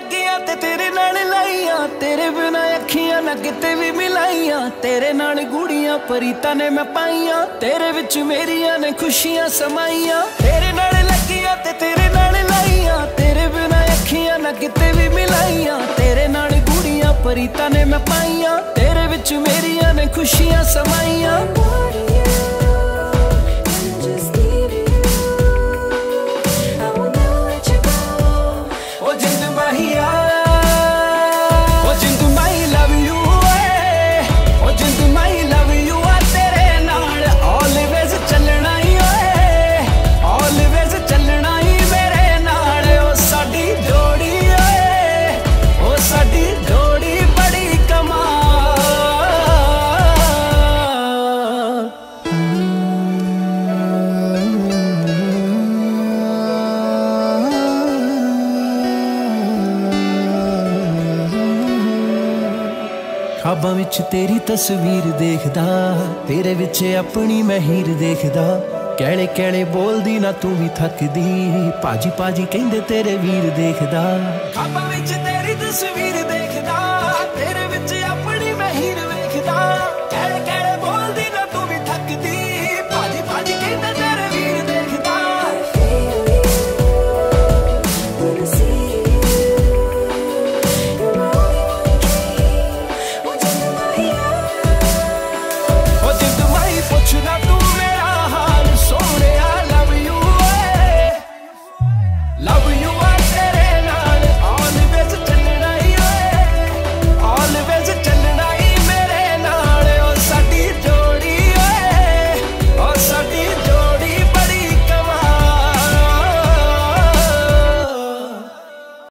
ਲੱਗੀਆਂ ਤੇ ਤੇਰੇ ਨਾਲ ਲਾਈਆਂ। ਤੇਰੇ ਬਿਨਾ ਅੱਖੀਆਂ ਨਾ ਕਿਤੇ ਵੀ ਮਿਲਾਈਆਂ। ਤੇਰੇ ਨਾਲ ਗੂੜੀਆਂ, ਪਰੀਤਾਂ ਨੇ ਮੈਂ ਪਾਈਆਂ। ਤੇਰੇ ਵਿੱਚ ਮੇਰੀਆਂ ਨੇ ਖੁਸ਼ੀਆਂ ਸਮਾਈਆਂ। ਤੇਰੇ ਨਾਲ ਲੱਗੀਆਂ ਤੇ ਤੇਰੇ ਨਾਲ ਲਾਈਆਂ। ਤੇਰੇ ਬਿਨਾ ਅੱਖੀਆਂ ਨਾ ਕਿਤੇ ਵੀ ਮਿਲਾਈਆਂ। ਤੇਰੇ ਨਾਲ ਗੂੜੀਆਂ, ਪਰੀਤਾਂ ਨੇ ਮੈਂ ਪਾਈਆਂ। ਤੇਰੇ ਵਿੱਚ ਮੇਰੀਆਂ ਨੇ ਖੁਸ਼ੀਆਂ ਸਮਾਈਆਂ। ਖਾਬਾਂ ਵਿੱਚ ਤੇਰੀ ਤਸਵੀਰ ਦੇਖਦਾ, ਤੇਰੇ ਵਿੱਚ ਆਪਣੀ ਮੈਂ ਹੀਰ ਦੇਖਦਾ। ਕਹਿਣੇ ਕਹਿਣੇ ਬੋਲਦੀ, ਨਾ ਤੂੰ ਵੀ ਥੱਕਦੀ। ਪਾਜੀ ਪਾਜੀ ਕਹਿੰਦੇ ਤੇਰੇ ਵੀਰ ਦੇਖਦਾ। ਖਾਬਾਂ ਵਿੱਚ ਤੇਰੀ ਤਸਵੀਰ